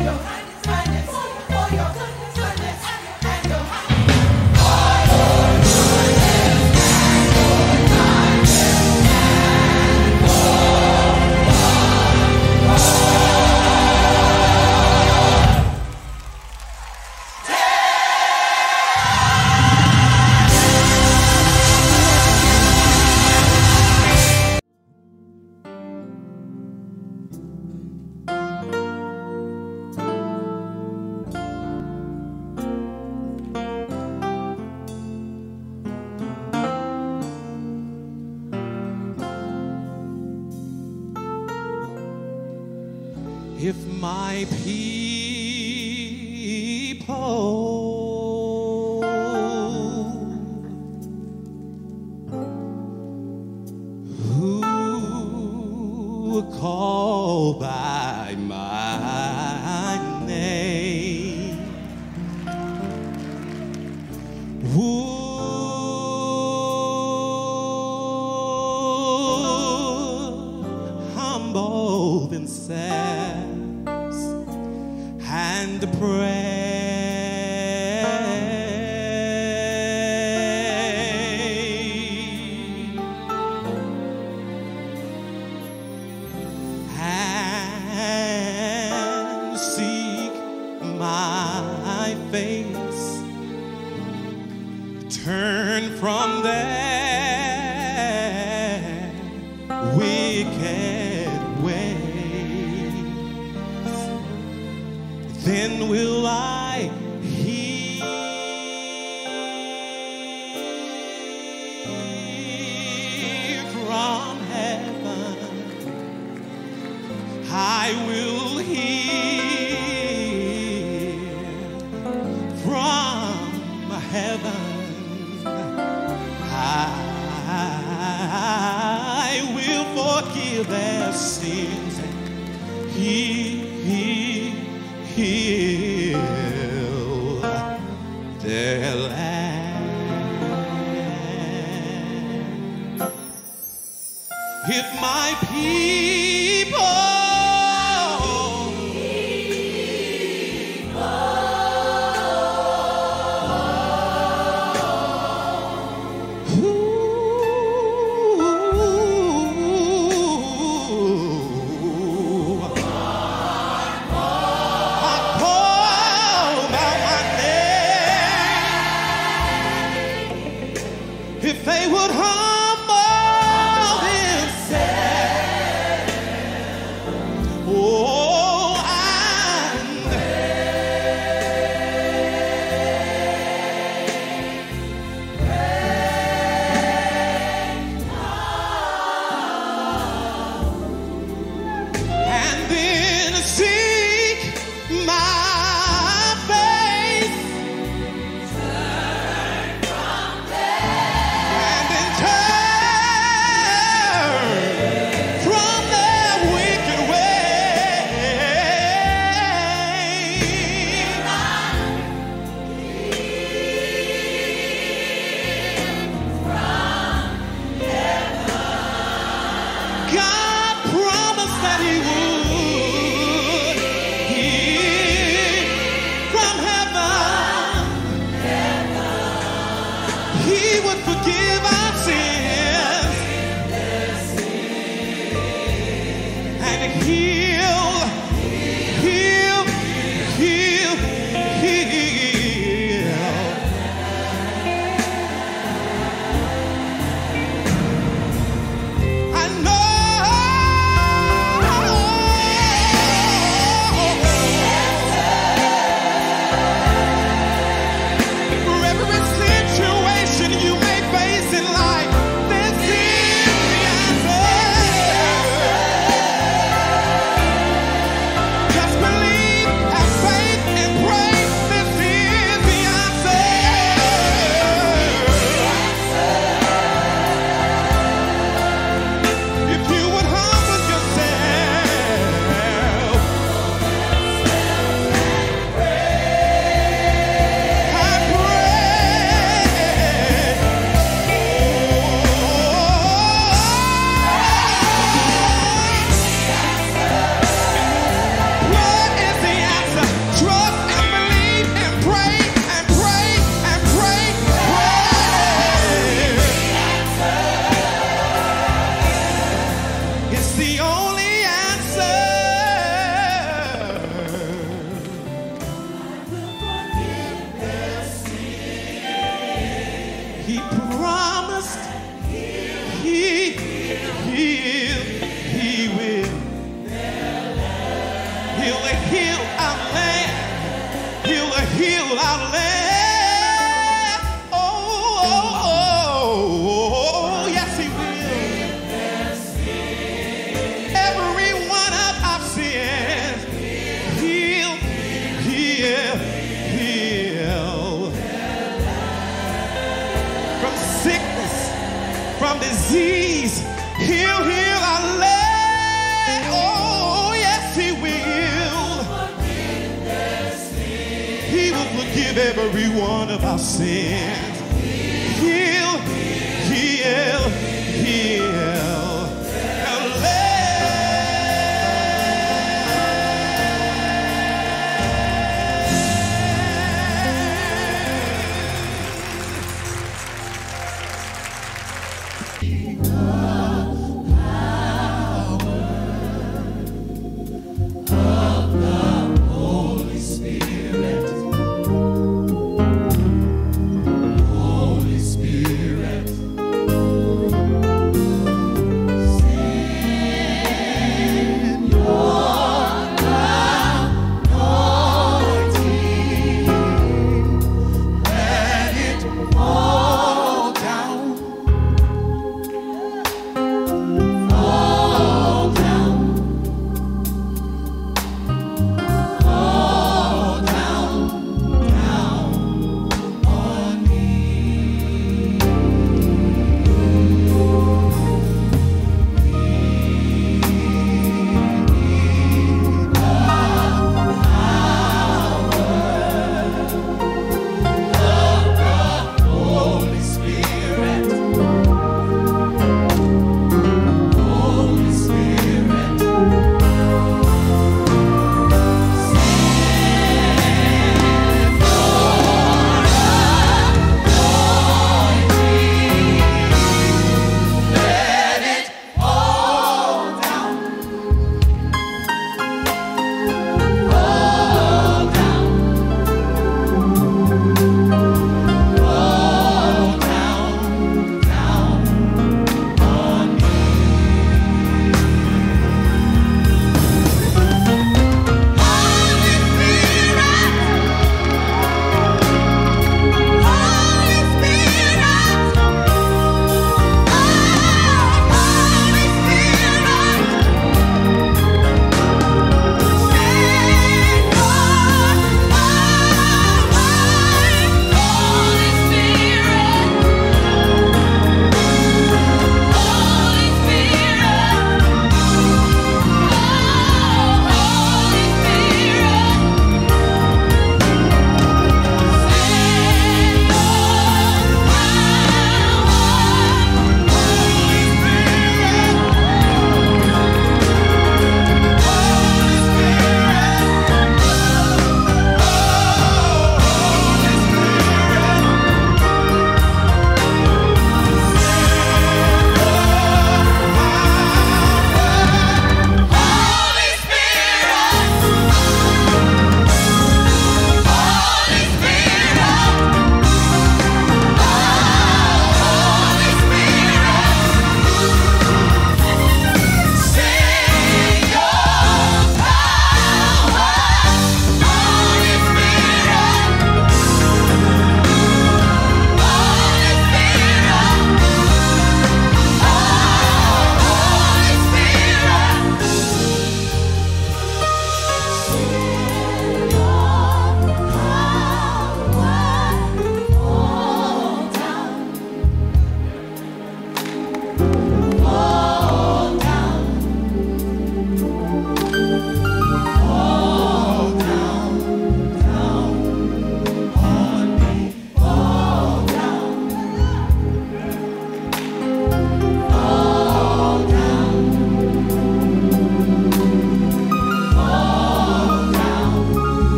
if then will I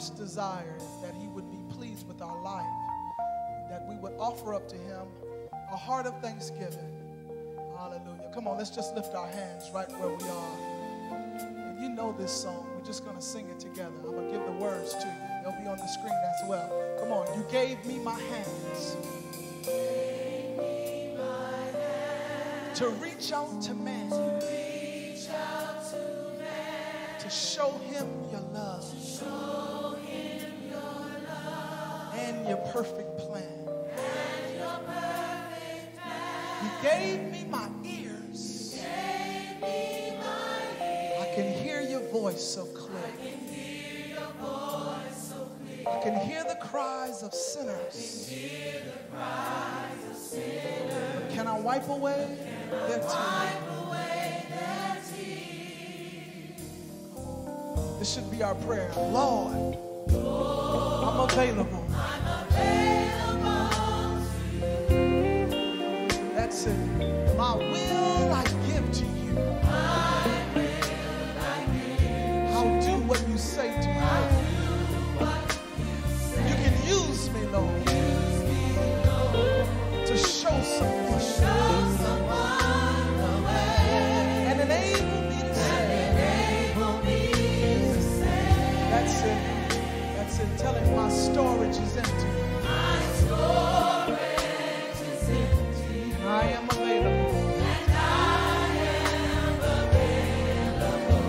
heart's desire is that He would be pleased with our life, that we would offer up to Him a heart of thanksgiving. Hallelujah. Come on, let's just lift our hands right where we are. And you know this song. We're just going to sing it together. I'm going to give the words to you. They'll be on the screen as well. Come on. You gave me my hands to reach out to man, to show him your love and your perfect plan. You gave me my ears. I can hear your voice so clear. I can hear the cries of sinners. But Can I wipe away their tears? This should be our prayer. Lord, I'm available. Tell him my storage is empty. I am available. And I am available.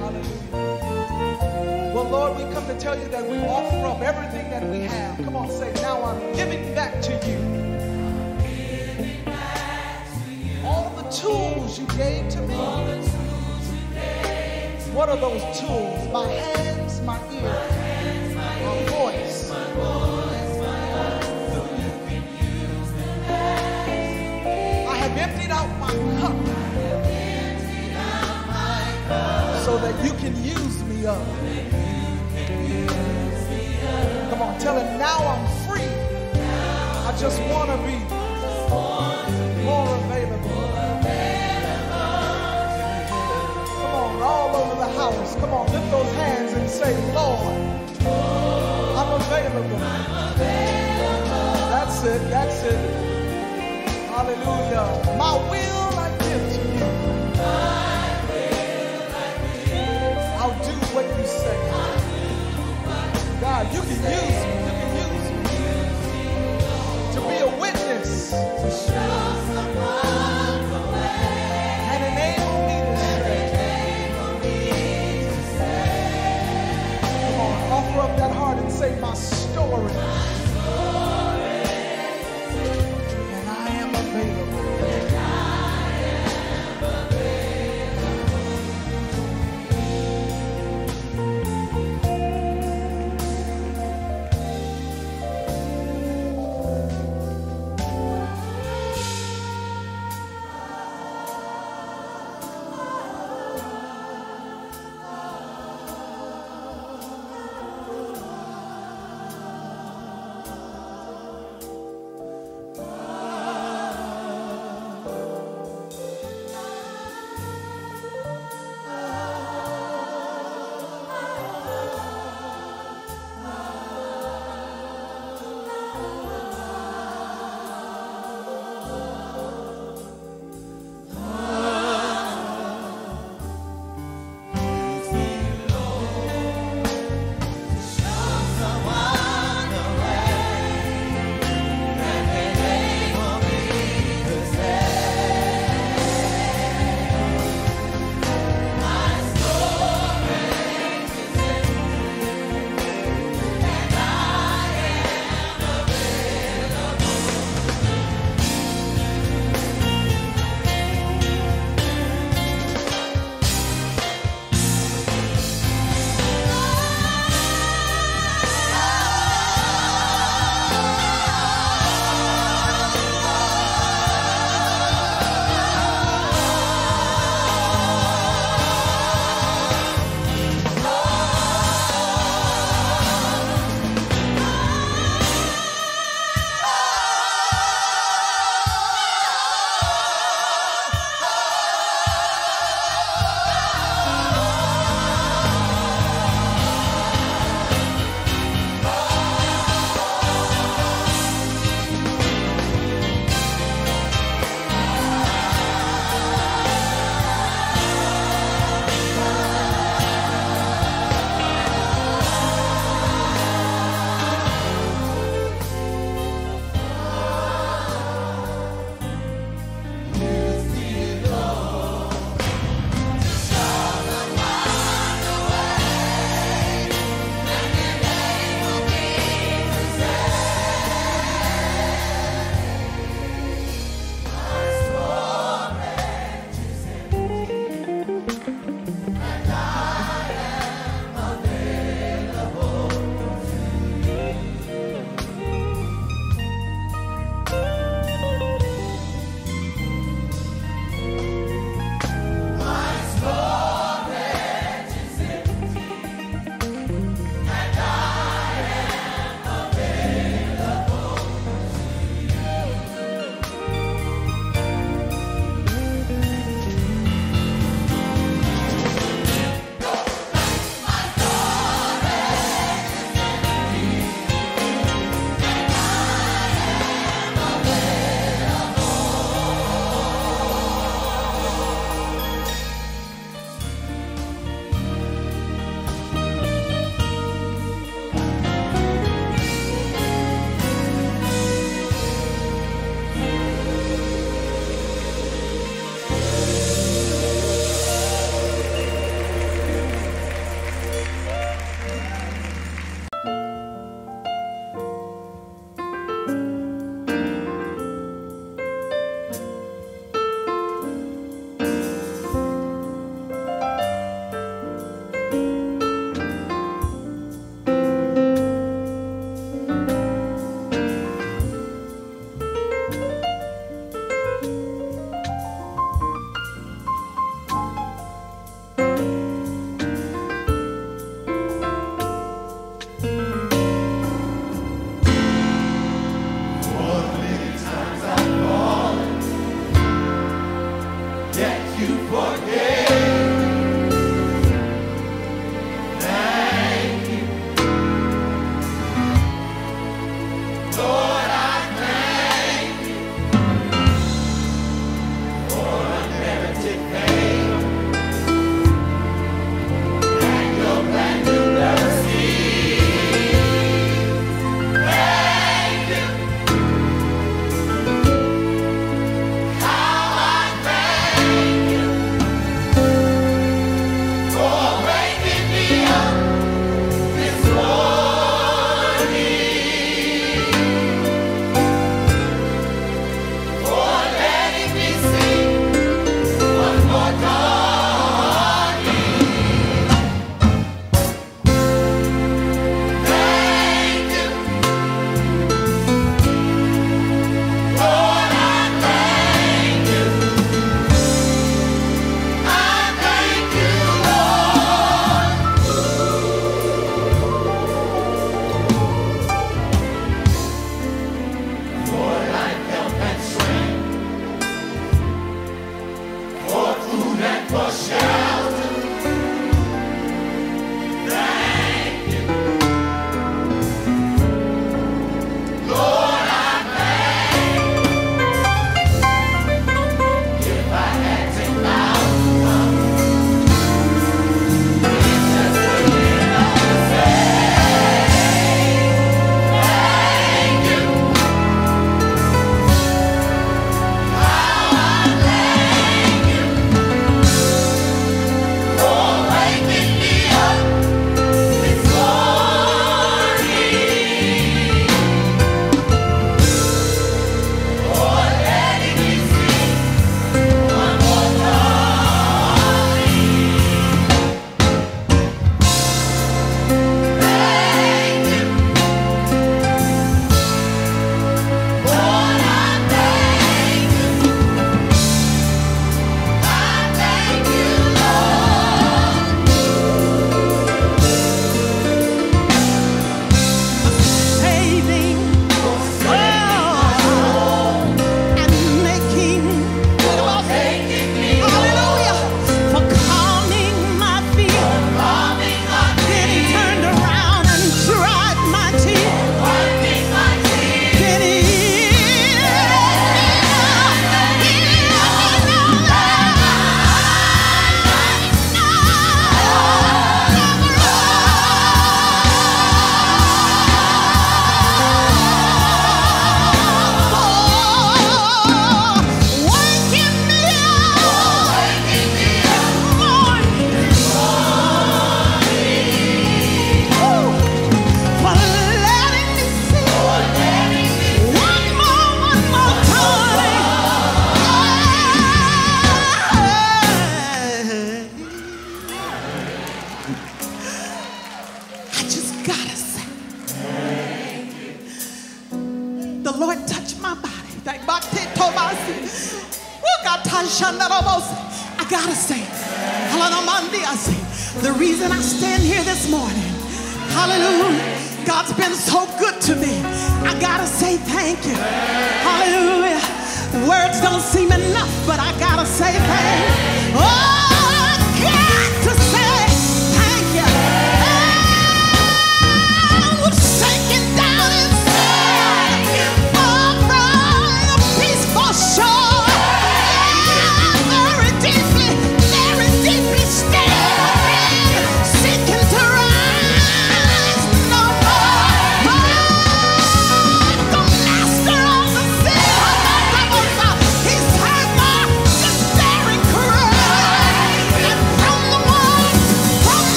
Hallelujah. Well, Lord, we come to tell you that we offer up everything that we have. Come on, say, now I'm giving back to you. Giving back to you. All the tools you gave to me. What are those tools? My hands, my ears, my voice. I have emptied out my cup so that you can use me up. Come on, tell him now I'm free. I just want to be house. Come on, lift those hands and say, Lord, I'm available. That's it, that's it. Hallelujah. My will I give to you. I'll do what you say. God, you can use me. You can use me to be a witness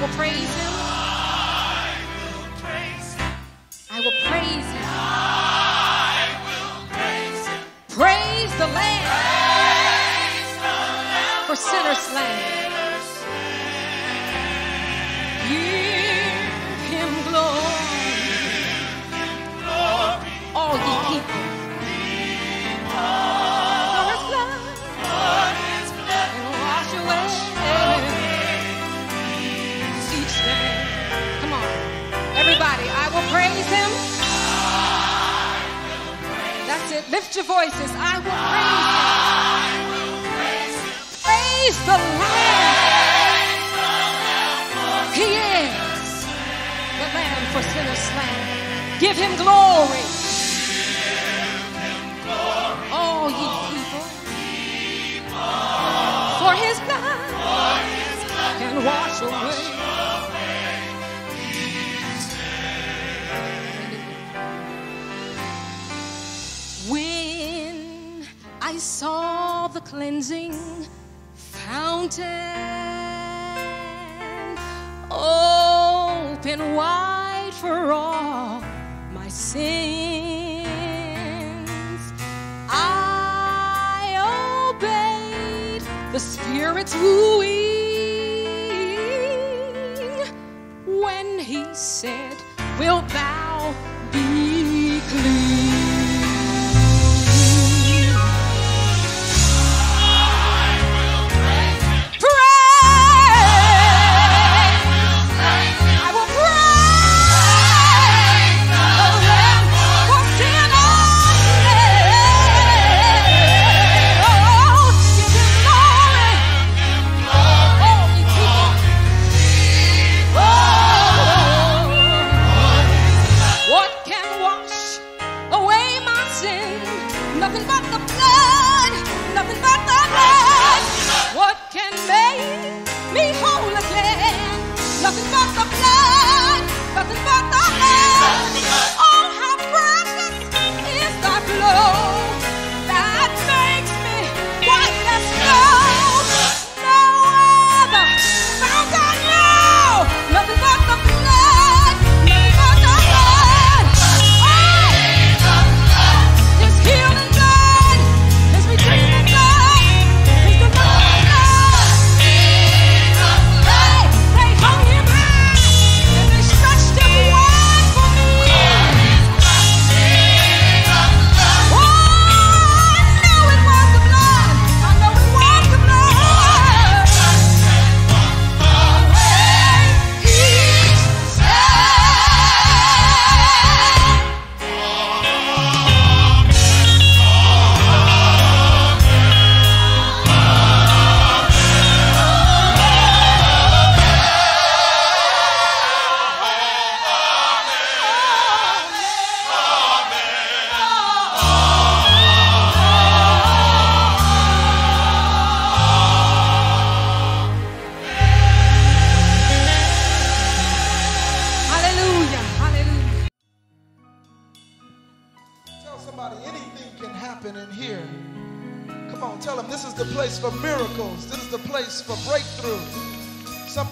will praise him. Will thou be clean?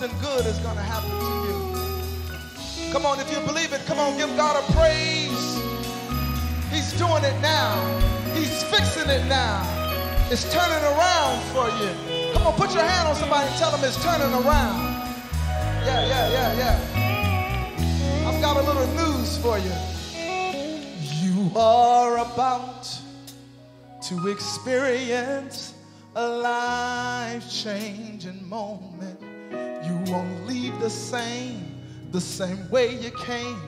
Something good is going to happen to you. Come on, if you believe it, come on, give God a praise. He's doing it now. He's fixing it now. It's turning around for you. Come on, put your hand on somebody and tell them it's turning around. Yeah, yeah, yeah, yeah. I've got a little news for you. You are about to experience a life changing moment. Won't leave the same, the same way you came.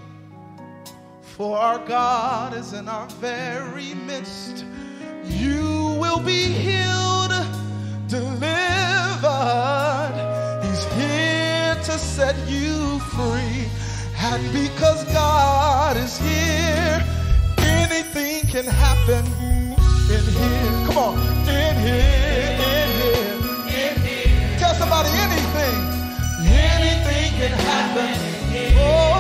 For our God is in our very midst. You will be healed, delivered. He's here to set you free. And because God is here, anything can happen in here. Come on, in here, in can happen. Oh,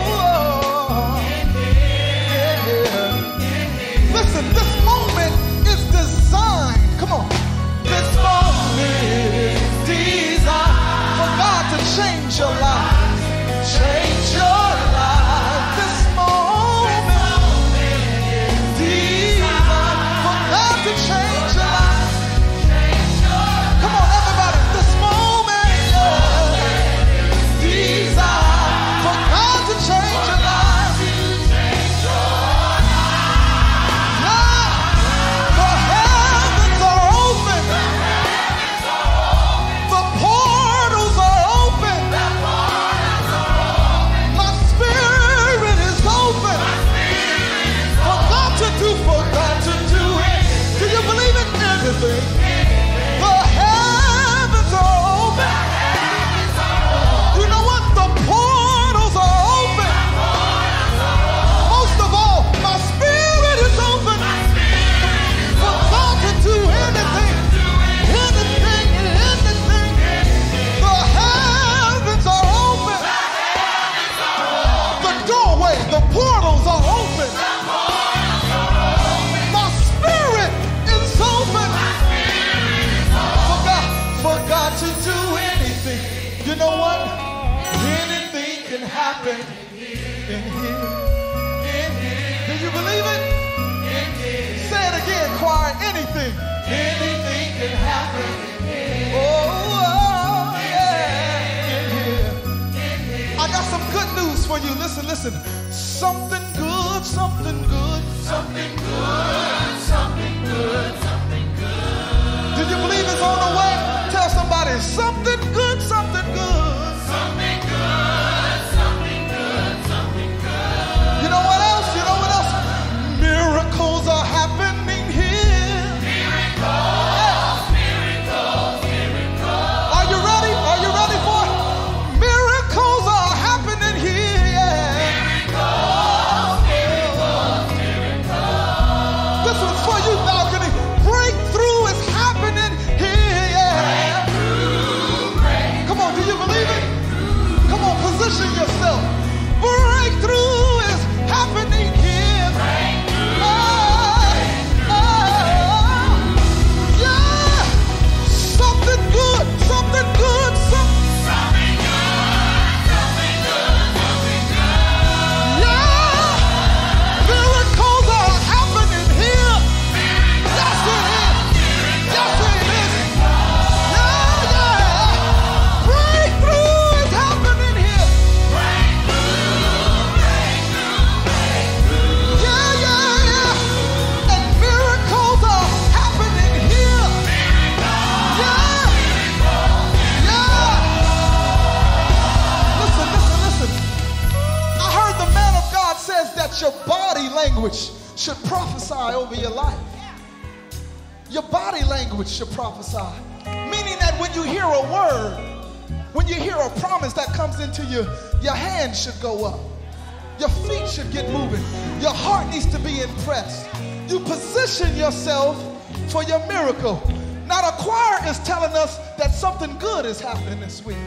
is happening this week.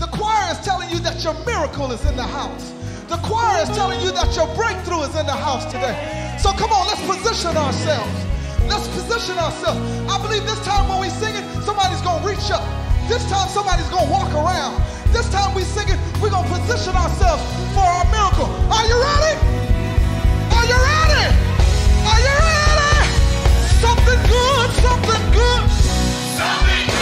The choir is telling you that your miracle is in the house. The choir is telling you that your breakthrough is in the house today. So come on, let's position ourselves. Let's position ourselves. I believe this time when we sing it, somebody's going to reach up. This time somebody's going to walk around. This time we sing it, we're going to position ourselves for our miracle. Are you ready? Are you ready? Are you ready? Something good, something good. Something good.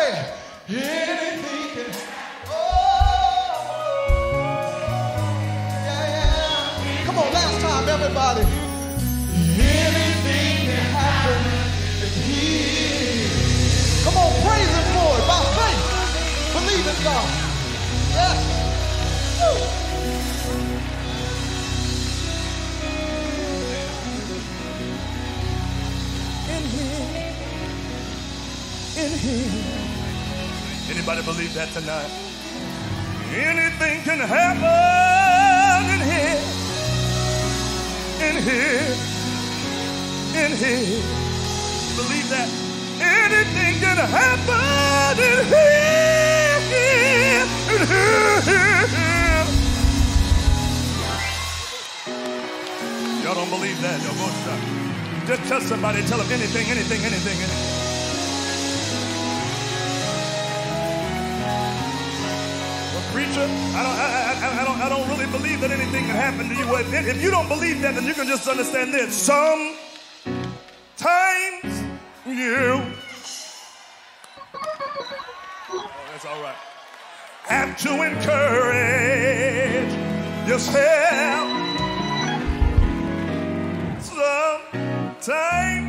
It. Anything can Oh, yeah, yeah. Come on, last time, everybody. Anything can happen here. Come on, praise Him for it by faith. Believe in God. Yes. Woo. In here. In here. Anybody believe that tonight? Anything can happen in here. In here. In here. Believe that. Anything can happen in here. In. Y'all don't believe that. Y'all. Just tell somebody, tell them anything, anything, anything, anything. I don't, I, I, I, don't, I don't really believe that anything can happen to you. If, if you don't believe that, then you can just understand this. Sometimes you, oh, that's all right, have to encourage yourself. Sometimes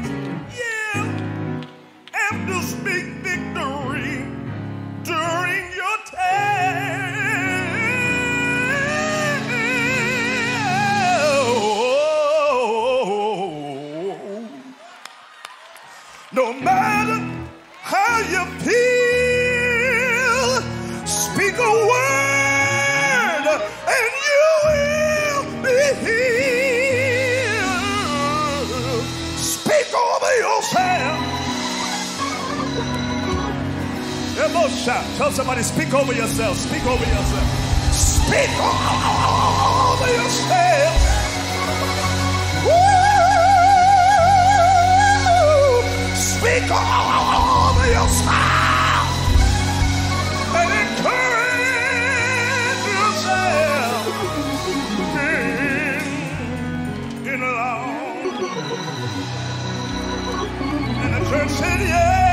Tell somebody, speak over yourself. Speak over yourself. Speak over yourself. Woo! Speak over yourself. And encourage yourself. In, in love. And the church said, yeah.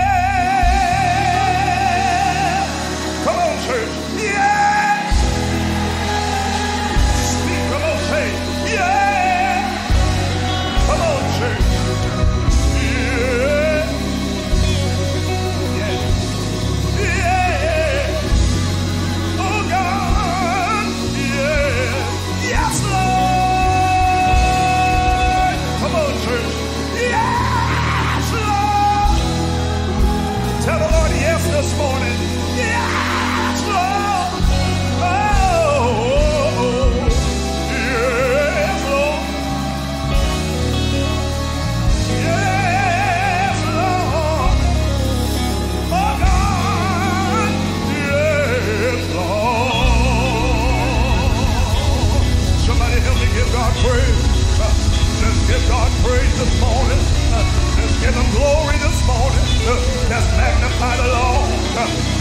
Let's magnify the Lord.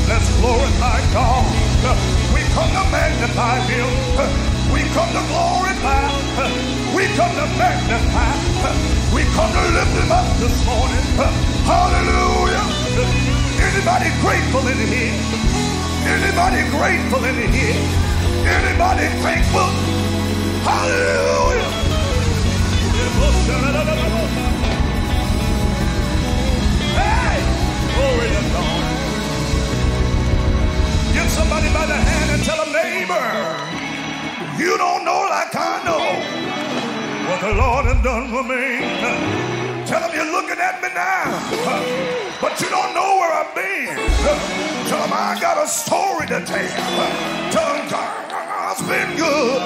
Let's glorify God. We come to magnify Him. We come to glorify. We come to magnify. We come to lift Him up this morning. Hallelujah. Anybody grateful in here? Anybody grateful in here? Anybody thankful? Hallelujah. Get somebody by the hand and tell them, neighbor, you don't know like I know what the Lord has done for me. Tell them you're looking at me now, but you don't know where I've been. Tell them I got a story to tell. Tell them God's been good.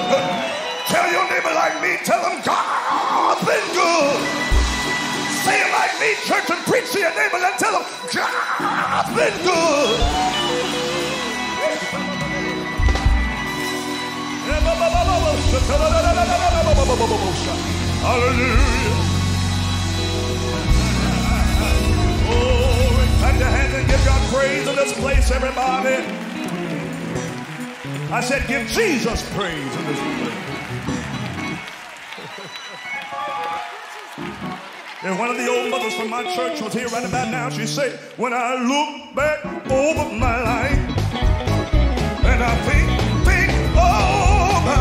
Tell your neighbor like me, tell them God's been good. Say it like me, church, and preach to your neighbor and tell them God's been good. Hallelujah. Oh, clap your hands and give God praise in this place, everybody. I said, give Jesus praise in this place. And one of the old mothers from my church was here right about now. She said, when I look back over my life and I think, think over,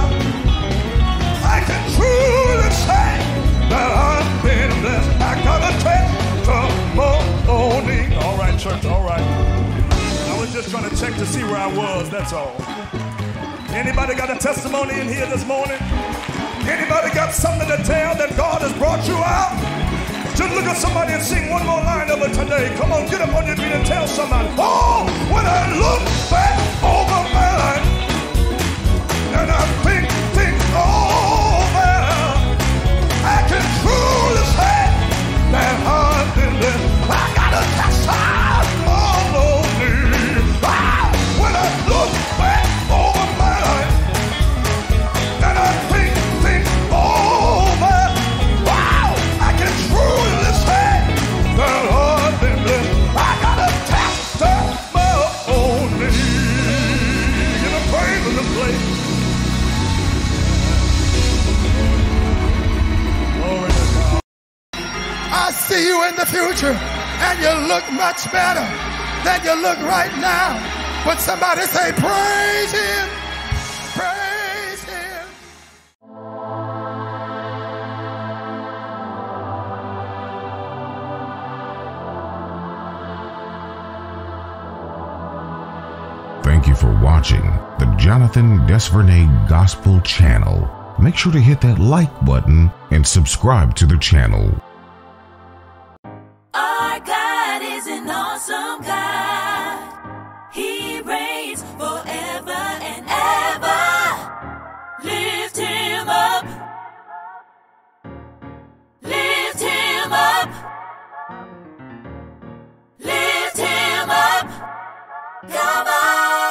I can truly say that I've been blessed. I got a testimony. All right, church, all right. I was just trying to check to see where I was, that's all. Anybody got a testimony in here this morning? Anybody got something to tell that God has brought you out? Just look at somebody and sing one more line of it today. Come on, get up on your feet and tell somebody. Oh, when I look back over my life and I see you in the future and you look much better than you look right now. But somebody say, Praise Him, praise Him. Thank you for watching the Jonathan DesVerney Gospel Channel. Make sure to hit that like button and subscribe to the channel. God is an awesome God. He reigns forever and ever. Lift him up. Lift him up. Lift him up. Come on.